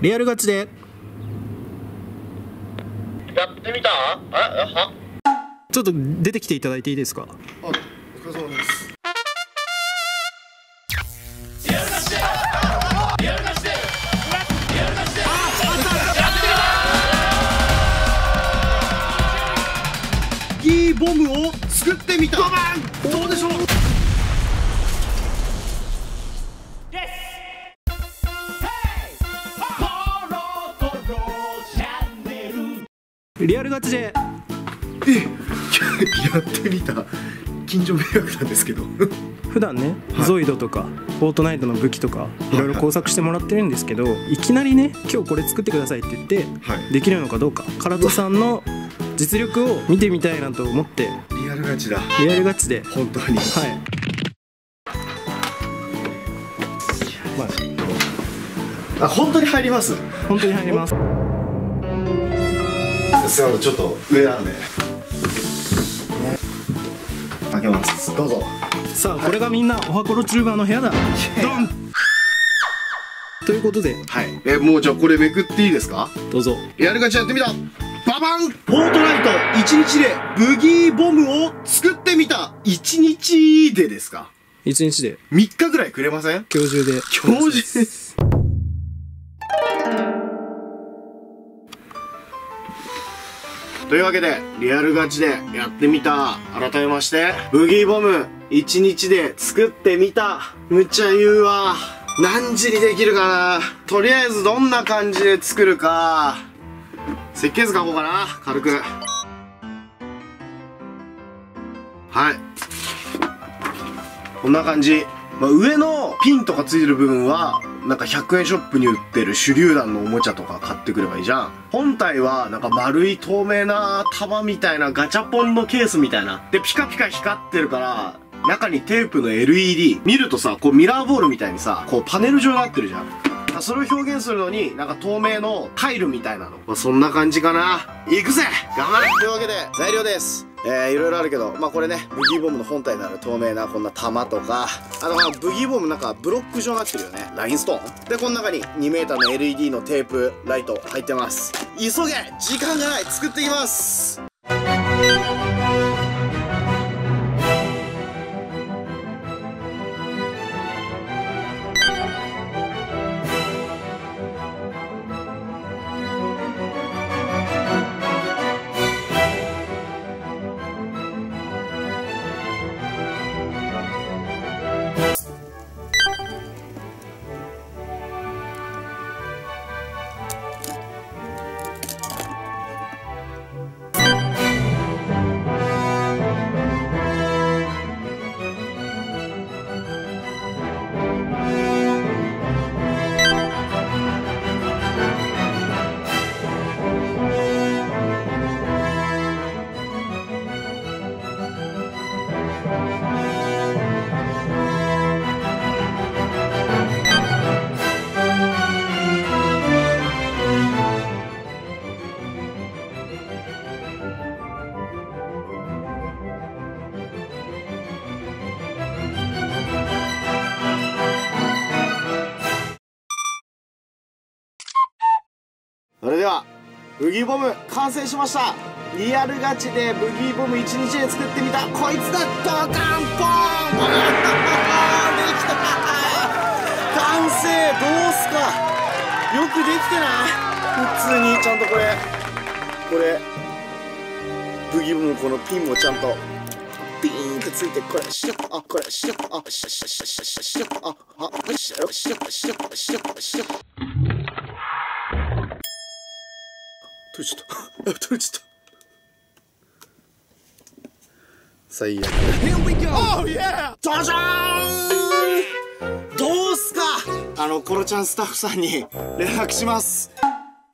リアルガチで。やってみた？え？は？ちょっと出てきていただいていいですか？あ、お疲れ様です。ギーボムを作ってみたリアルガチでえ、やってみた。近所迷惑なんですけど。普段ね、ゾイドとかフォートナイトの武器とかいろいろ工作してもらってるんですけどいきなりね今日これ作ってくださいって言ってはいできるのかどうか唐戸さんの実力を見てみたいなと思ってリアルガチだ。リアルガチで本当に。はいあ、本当に入ります。本当に入りますちょっと上なんで。開けます。どうぞ。さあこれがみんなおはころチューバーの部屋だ。ドン。ということで。はい。え、もうじゃあこれめくっていいですか？どうぞ。リアルガチやってみた。ババン。フォートナイト。1日でブギーボムを作ってみた。一日でですか？一日で ?3 日ぐらいくれません？今日中で。今日中というわけで、リアルガチでやってみた。改めまして、ブギーボム、1日で作ってみた。むっちゃ言うわ。何時にできるかなとりあえずどんな感じで作るか。設計図書こうかな軽く。はい。こんな感じ。まあ、上のピンとかついてる部分は、なんか100円ショップに売ってる手榴弾のおもちゃとか買ってくればいいじゃん。本体はなんか丸い透明な束みたいなガチャポンのケースみたいな。で、ピカピカ光ってるから、中にテープの LED。見るとさ、こうミラーボールみたいにさ、こうパネル状になってるじゃん。それを表現するのに、なんか透明のタイルみたいなの。まあ、そんな感じかな。行くぜ頑張れというわけで、材料です。えー、いろいろあるけど、まあこれね、ブギーボムの本体になる透明なこんな玉とか、あのまあブギーボムなんかブロック状になってるよね。ラインストーン。で、この中に 2m の LED のテープ、ライト入ってます。急げ時間がない作っていきますそれでは、ブギーボム完成しました。リアルガチでブギーボム1日で作ってみたこいつだドカンポーン。できた。完成。どうすか。よくできてない。普通にちゃんとこれ。これ。ブギーボムこのピンもちゃんと。ピーンってついてこれ。シュッ。あこれ。シュッ。あシュッ。シュッ。シュッ。シュッ。シュッ。シュッ。ああシュッ。シュッ。シュッ。シュッ。取れちゃった。取れちゃった。最悪。Oh yeah! ドジャーンどうすか？あの、コロちゃんスタッフさんに 連絡します。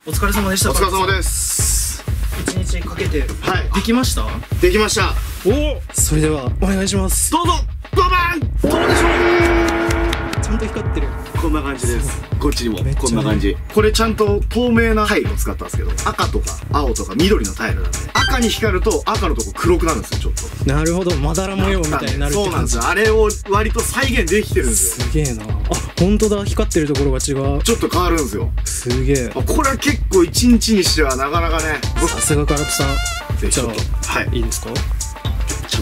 お疲れ様でしたお疲れ様です。一日かけてはい。できました？できました。おそれではお願いしますどうぞババンどうでしょちゃんと光ってる。うこんな感じです。こっちにもこんな感じ。これちゃんと透明なタイルを使ったんですけど、赤とか青とか緑のタイルなんで、赤に光ると赤のとこ黒くなるんですよ、ちょっと。なるほど。まだら模様みたいになるそうなんですよ。あれを割と再現できてるんですよ。すげえな。あ本当だ。光ってるところが違う。ちょっと変わるんですよ。すげえ。あこれは結構一日にしてはなかなかね。さすが空手さん。じゃぜひちょっと。はい。あいいですか？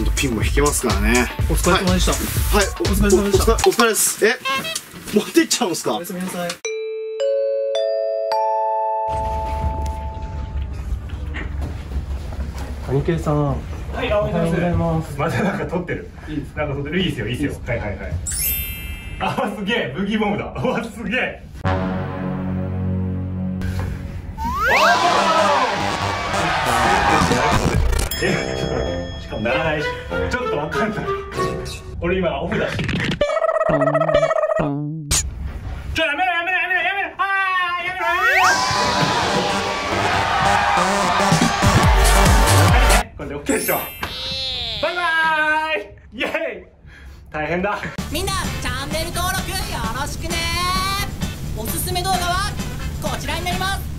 んとピンも引けますからねお疲れ様でした、はいお疲れ様でしたおおお疲れですえ？持ってっちゃうんすか？おやすみなさい谷圭さんはい、あ、おはようございます。ままだなんか撮ってる？いいです。なんか撮ってる。いいですよ、いいですよ。はいはいはい。あ、すげえ、ブギーボムだ。うわ、すげえ。え、ちょっと待って。しかもならないし。ちょっとわかんない。俺今オフだし。ちょ、やめろやめろやめろやめろ。あー、やめろやめろ。はいねこれで OK でしょ。バイバーイイェイ大変だみんなチャンネル登録よろしくねおすすめ動画はこちらになります